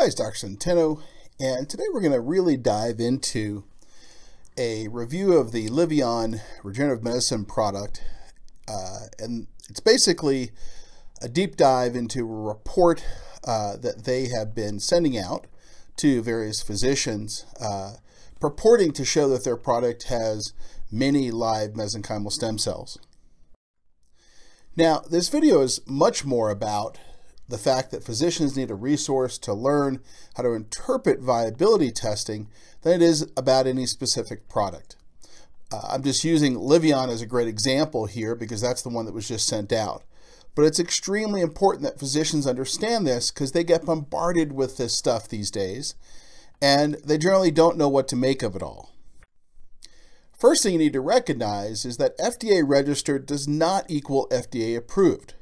Hi, it's Dr. Centeno, and today we're going to really dive into a review of the Liveyon regenerative medicine product. Uh, and it's basically a deep dive into a report uh, that they have been sending out to various physicians uh, purporting to show that their product has many live mesenchymal stem cells. Now, this video is much more about the fact that physicians need a resource to learn how to interpret viability testing than it is about any specific product. Uh, I'm just using Liveyon as a great example here because that's the one that was just sent out. But it's extremely important that physicians understand this because they get bombarded with this stuff these days and they generally don't know what to make of it all. First thing you need to recognize is that FDA registered does not equal FDA approved.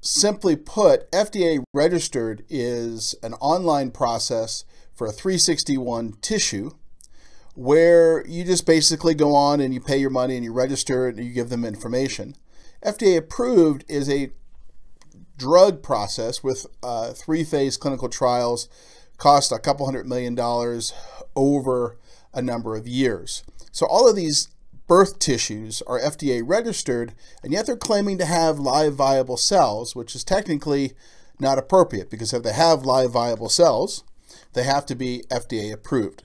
Simply put, FDA registered is an online process for a 361 tissue where you just basically go on and you pay your money and you register and you give them information. FDA approved is a drug process with uh, three phase clinical trials, cost a couple hundred million dollars over a number of years. So all of these birth tissues are FDA registered, and yet they're claiming to have live viable cells, which is technically not appropriate because if they have live viable cells, they have to be FDA approved.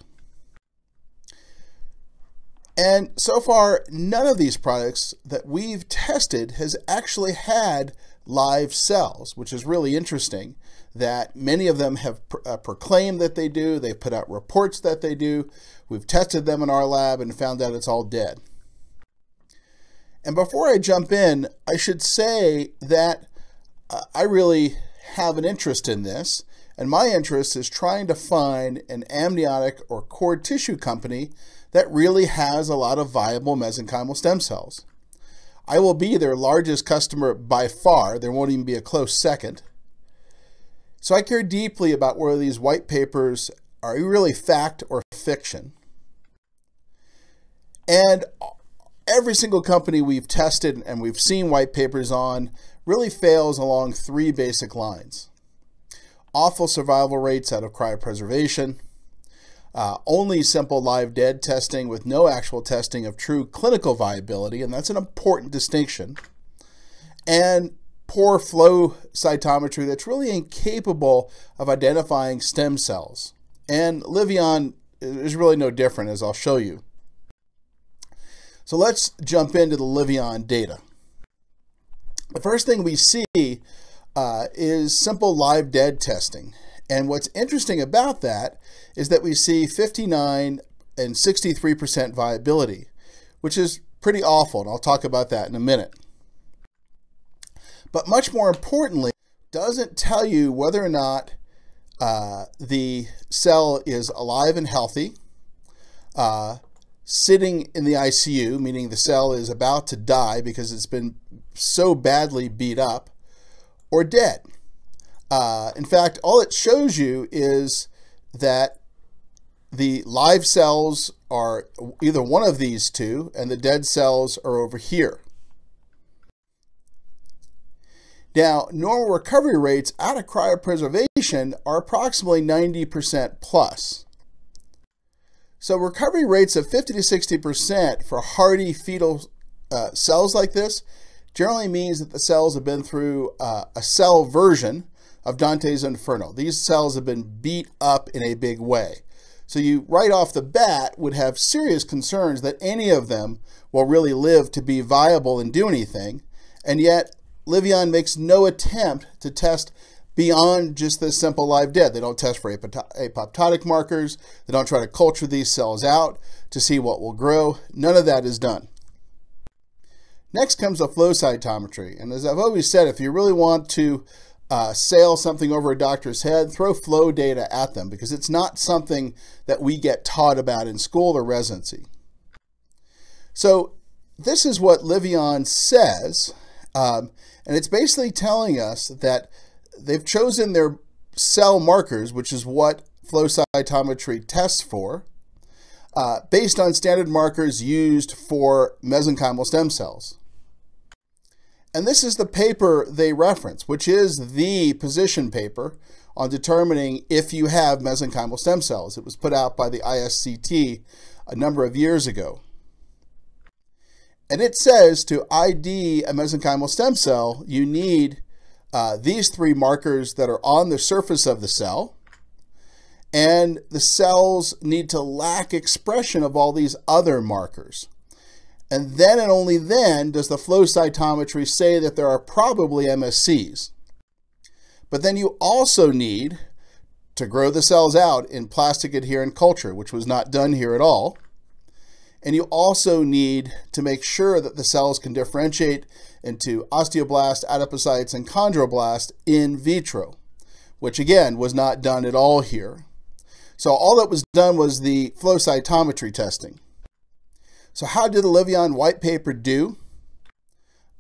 And so far, none of these products that we've tested has actually had live cells, which is really interesting that many of them have pr uh, proclaimed that they do. They've put out reports that they do. We've tested them in our lab and found out it's all dead. And before I jump in, I should say that uh, I really have an interest in this, and my interest is trying to find an amniotic or cord tissue company that really has a lot of viable mesenchymal stem cells. I will be their largest customer by far. There won't even be a close second. So I care deeply about whether these white papers are really fact or fiction. And every single company we've tested and we've seen white papers on really fails along three basic lines. Awful survival rates out of cryopreservation, uh, only simple live dead testing with no actual testing of true clinical viability, and that's an important distinction, and poor flow cytometry that's really incapable of identifying stem cells. And Liveyon is really no different, as I'll show you. So let's jump into the Liveyon data. The first thing we see uh, is simple live dead testing. And what's interesting about that is that we see 59 and 63% viability, which is pretty awful. And I'll talk about that in a minute. But much more importantly, doesn't tell you whether or not uh, the cell is alive and healthy, uh, sitting in the ICU, meaning the cell is about to die because it's been so badly beat up, or dead. Uh, in fact, all it shows you is that the live cells are either one of these two, and the dead cells are over here. Now, normal recovery rates out of cryopreservation are approximately 90% plus. So recovery rates of 50 to 60% for hardy fetal uh, cells like this generally means that the cells have been through uh, a cell version of Dante's Inferno. These cells have been beat up in a big way. So you right off the bat would have serious concerns that any of them will really live to be viable and do anything. And yet Liveyon makes no attempt to test beyond just the simple live dead. They don't test for apoptotic markers. They don't try to culture these cells out to see what will grow. None of that is done. Next comes the flow cytometry. And as I've always said, if you really want to uh, sail something over a doctor's head, throw flow data at them because it's not something that we get taught about in school or residency. So this is what Liveyon says. Um, and it's basically telling us that they've chosen their cell markers, which is what flow cytometry tests for, uh, based on standard markers used for mesenchymal stem cells. And this is the paper they reference, which is the position paper on determining if you have mesenchymal stem cells. It was put out by the ISCT a number of years ago. And it says to ID a mesenchymal stem cell, you need uh, these three markers that are on the surface of the cell. And the cells need to lack expression of all these other markers. And then and only then does the flow cytometry say that there are probably MSCs. But then you also need to grow the cells out in plastic adherent culture, which was not done here at all. And you also need to make sure that the cells can differentiate into osteoblast, adipocytes, and chondroblast in vitro, which again was not done at all here. So all that was done was the flow cytometry testing. So how did the Liveyon white paper do?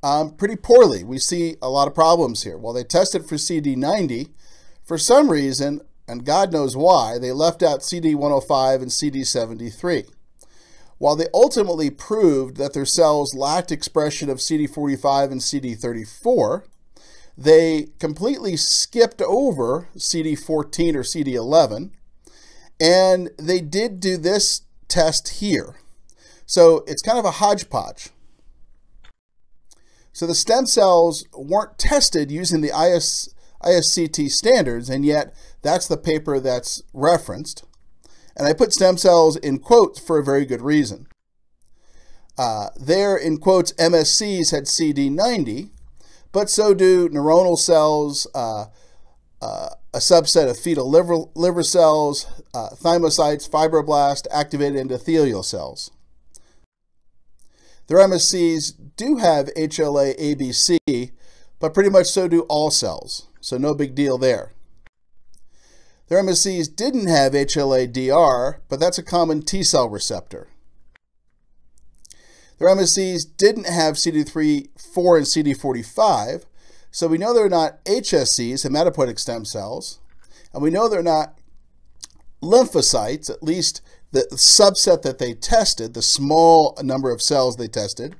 Um, pretty poorly. We see a lot of problems here. Well, they tested for CD90. For some reason, and God knows why, they left out CD105 and CD73. While they ultimately proved that their cells lacked expression of CD45 and CD34, they completely skipped over CD14 or CD11, and they did do this test here. So it's kind of a hodgepodge. So the stem cells weren't tested using the IS, ISCT standards, and yet that's the paper that's referenced. And I put stem cells in quotes for a very good reason. Uh, there, in quotes, MSCs had CD90, but so do neuronal cells, uh, uh, a subset of fetal liver, liver cells, uh, thymocytes, fibroblasts, activated endothelial cells. Their MSCs do have HLA ABC, but pretty much so do all cells, so no big deal there. Their MSCs didn't have HLA-DR, but that's a common T cell receptor. Their MSCs didn't have CD3, 4, and CD45, so we know they're not HSCs, hematopoietic stem cells, and we know they're not lymphocytes, at least the subset that they tested, the small number of cells they tested.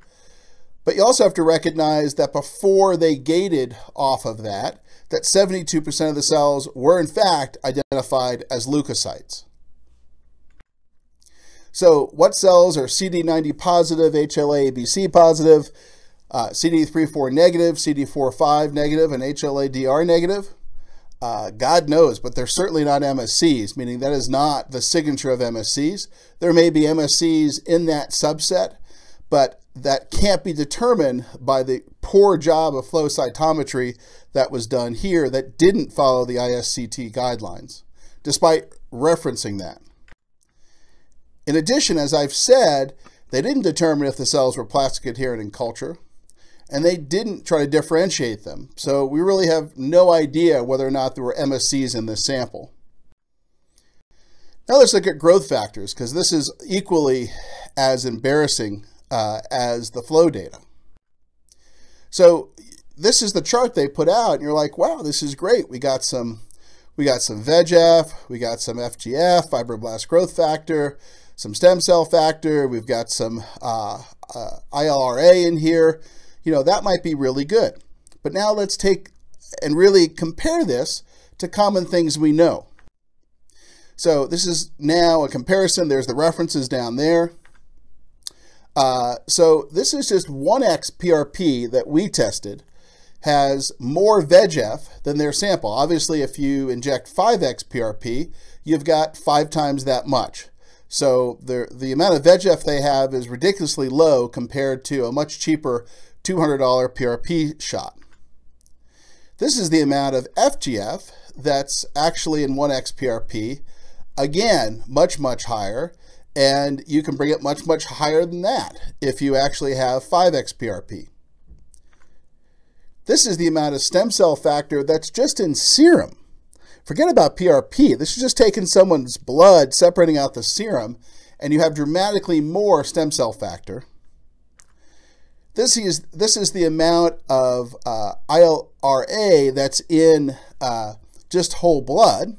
But you also have to recognize that before they gated off of that, that 72% of the cells were in fact identified as leukocytes. So what cells are CD90 positive, HLA-ABC positive, uh, CD34 negative, CD45 negative, and HLA-DR negative? Uh, God knows, but they're certainly not MSCs, meaning that is not the signature of MSCs. There may be MSCs in that subset, but that can't be determined by the poor job of flow cytometry that was done here that didn't follow the ISCT guidelines, despite referencing that. In addition, as I've said, they didn't determine if the cells were plastic adherent in culture, and they didn't try to differentiate them. So we really have no idea whether or not there were MSCs in this sample. Now let's look at growth factors, because this is equally as embarrassing uh, as the flow data. So this is the chart they put out, and you're like, wow, this is great. We got some, we got some VEGF, we got some FGF, fibroblast growth factor, some stem cell factor, we've got some uh, uh, ILRA in here. You know, that might be really good. But now let's take and really compare this to common things we know. So this is now a comparison. There's the references down there. Uh, so this is just 1x PRP that we tested has more VEGF than their sample. Obviously, if you inject 5x PRP, you've got five times that much. So the, the amount of VEGF they have is ridiculously low compared to a much cheaper $200 PRP shot. This is the amount of FGF that's actually in 1x PRP. Again, much, much higher and you can bring it much, much higher than that if you actually have 5x PRP. This is the amount of stem cell factor that's just in serum. Forget about PRP. This is just taking someone's blood, separating out the serum, and you have dramatically more stem cell factor. This is, this is the amount of uh, ILRA that's in uh, just whole blood.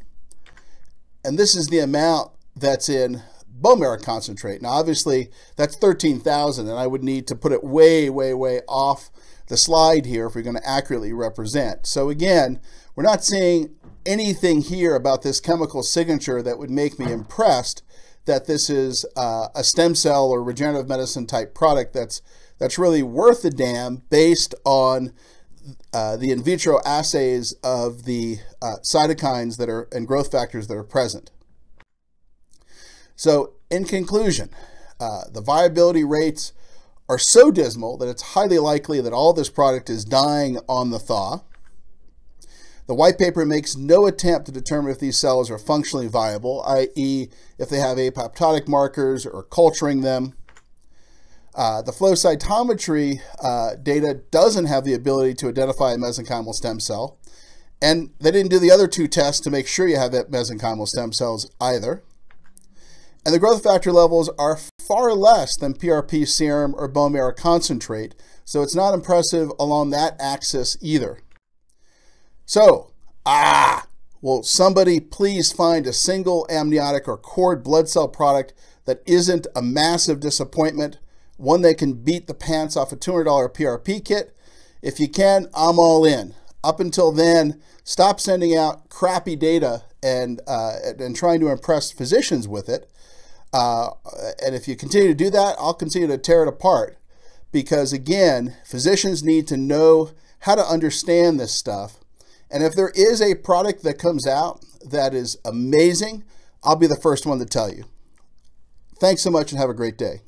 And this is the amount that's in bone marrow concentrate. Now, obviously, that's 13,000, and I would need to put it way, way, way off the slide here if we're going to accurately represent. So again, we're not seeing anything here about this chemical signature that would make me impressed that this is uh, a stem cell or regenerative medicine type product that's that's really worth the damn based on uh, the in vitro assays of the uh, cytokines that are and growth factors that are present. So in conclusion, uh, the viability rates are so dismal that it's highly likely that all this product is dying on the thaw. The white paper makes no attempt to determine if these cells are functionally viable, i.e., if they have apoptotic markers or culturing them. Uh, the flow cytometry uh, data doesn't have the ability to identify a mesenchymal stem cell, and they didn't do the other two tests to make sure you have mesenchymal stem cells either. And the growth factor levels are far less than PRP serum or bone marrow concentrate, so it's not impressive along that axis either. So, ah, will somebody please find a single amniotic or cord blood cell product that isn't a massive disappointment, one that can beat the pants off a $200 PRP kit? If you can, I'm all in. Up until then, stop sending out crappy data and, uh, and trying to impress physicians with it. Uh, and if you continue to do that, I'll continue to tear it apart. Because again, physicians need to know how to understand this stuff. And if there is a product that comes out that is amazing, I'll be the first one to tell you. Thanks so much and have a great day.